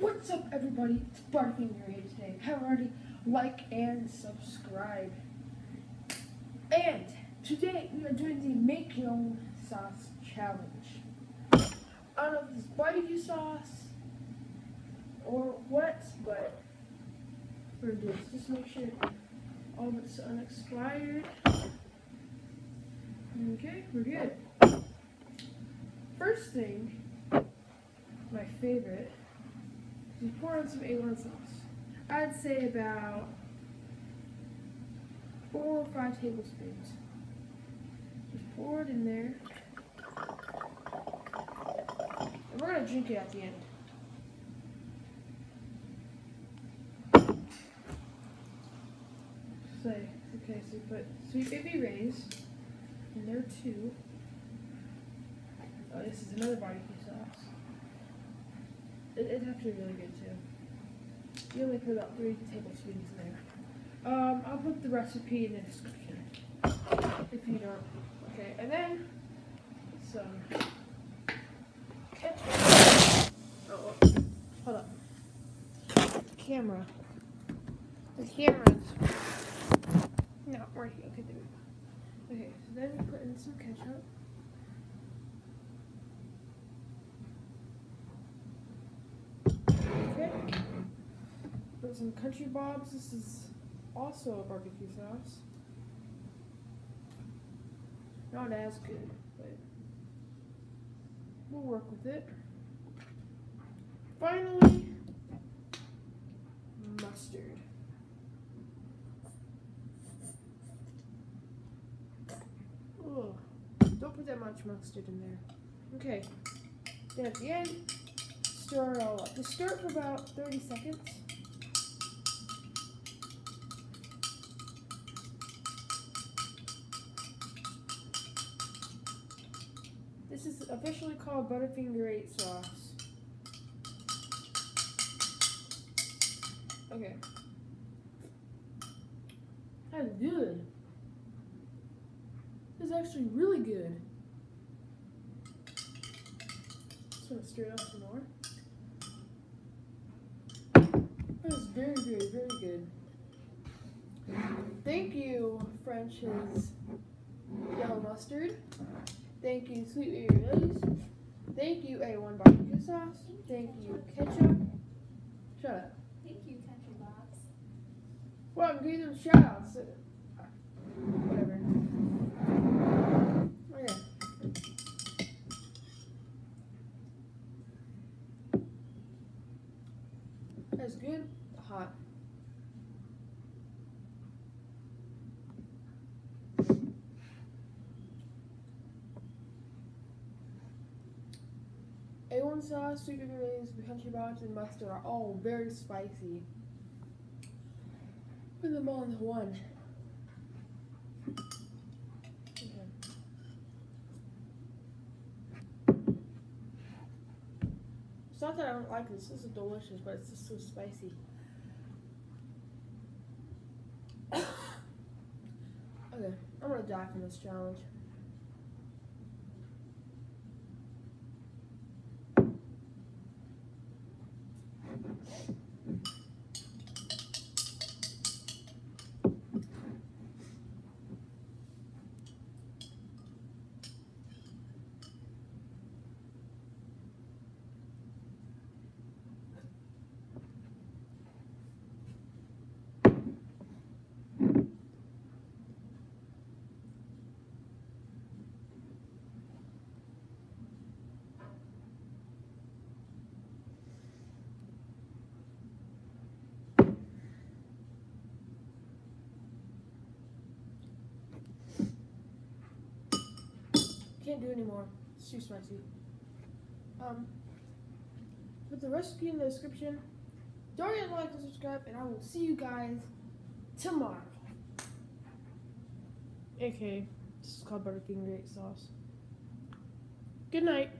What's up, everybody? It's Butterfinger here today. Have already like and subscribe. And today we are doing the make your own sauce challenge. Don't know if barbecue sauce or what, but do this. Just make sure all of it's unexpired. Okay, we're good. First thing, my favorite just pour on some A1 sauce. I'd say about four or five tablespoons. Just pour it in there. And we're gonna drink it at the end. So, okay, so put sweet baby rays in there too. Oh, this is another barbecue sauce. It, it's actually really good too. You only put about three tablespoons there. Um, I'll put the recipe in the description if you don't. Okay, and then some ketchup. Oh, oh, hold up. Camera. The camera's not working. Okay, there we go. Okay, so then put in some ketchup. Okay. Put some country bobs. This is also a barbecue sauce. Not as good, but we'll work with it. Finally, mustard. Ugh. Don't put that much mustard in there. Okay. Then at the end, stir it all up. Just stir it for about 30 seconds. Is officially called Butterfinger 8 sauce. Okay. That's good. This is actually really good. Just to stir it up some more. That is very, very, very good. Thank you, French's yellow mustard. Thank you, Sweet Baby Ray's. Thank you, A1 barbecue sauce. Thank you, ketchup. Shut up. Thank you, Country Bob's. Well, I'm giving them shout outs. Uh, whatever. Okay. That's good. Hot. A1 sauce, sweet baby rays, country bobs, and mustard are all very spicy. Put them all into one. It's not that I don't like this. This is delicious, but it's just so spicy. okay, I'm gonna die from this challenge. Can't do anymore. It's too spicy. Um, put the recipe in the description. Don't forget to like and subscribe, and I will see you guys tomorrow. Okay, this is called Butterfinger 8 sauce. Good night.